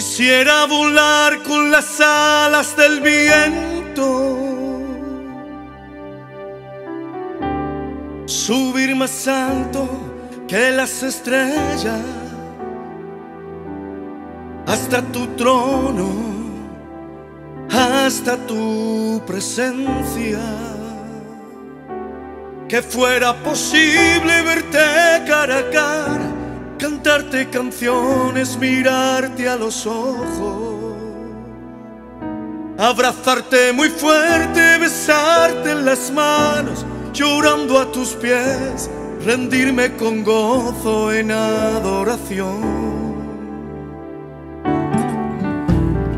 Quisiera volar con las alas del viento, subir más alto que las estrellas. Hasta tu trono, hasta tu presencia. Que fuera posible verte cara a cara cantarte canciones, mirarte a los ojos, abrazarte muy fuerte, besarte en las manos, llorando a tus pies, rendirme con gozo en adoración.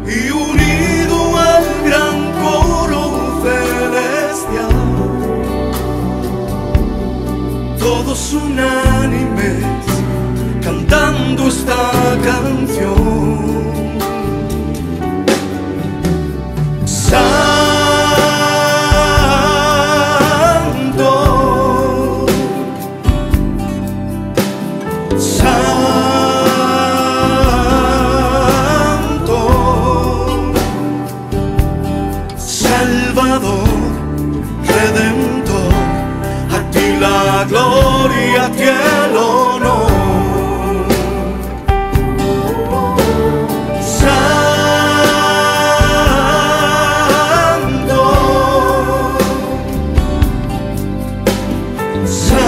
Y unido al gran coro celestial, todos unánimes cantando esta canción. Santo, Santo, Salvador, Redentor, a ti la gloria, a ti el honor. Santo,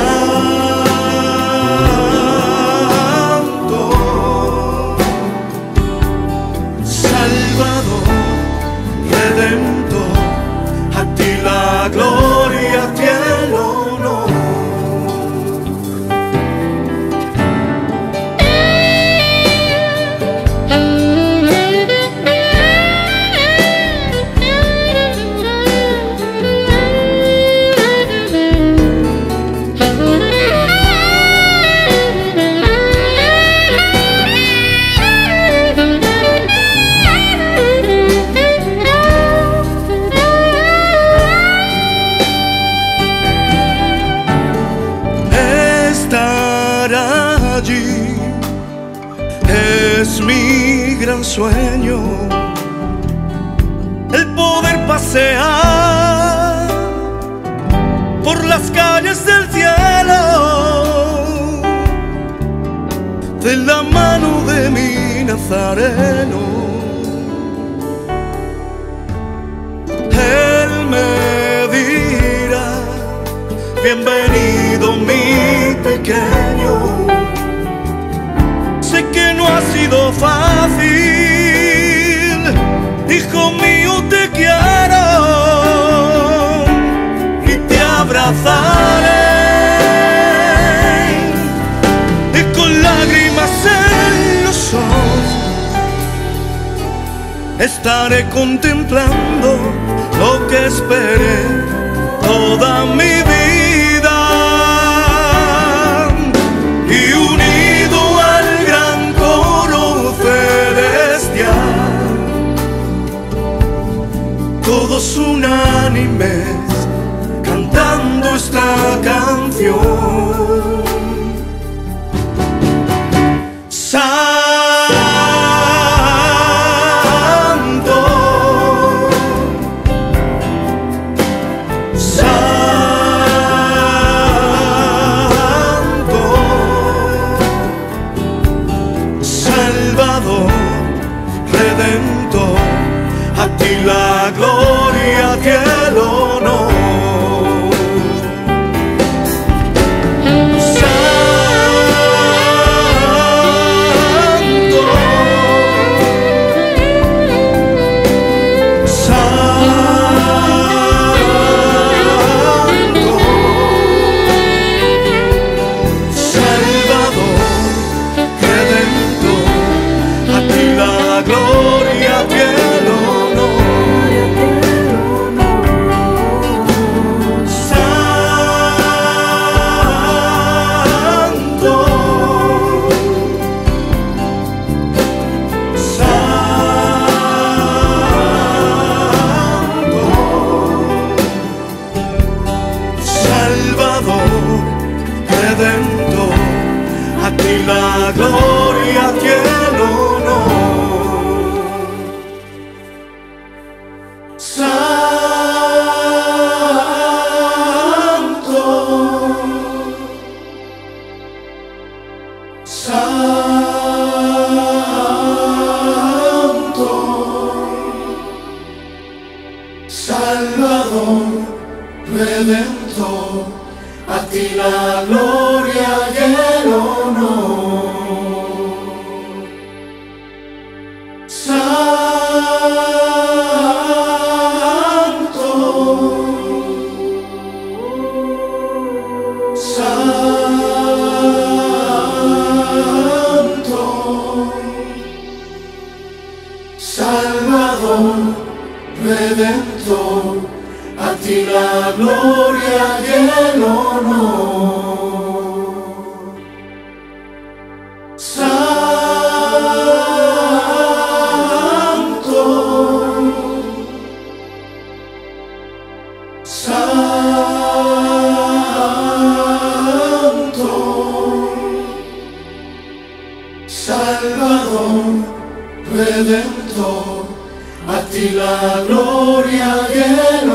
allí es mi gran sueño. El poder pasear por las calles del cielo de la mano de mi nazareno. Él me dirá Bienvenido mi pequeño. Que no ha sido fácil, hijo mío te quiero y te abrazaré. Y con lágrimas en los ojos estaré contemplando lo que esperé toda mi esta canción. ti la gloria y el honor. Santo, Santo, Salvador, Redentor ti la gloria y el honor. Ti la gloria y el honor. Santo, Santo, Salvador, Redentor, a ti la gloria y el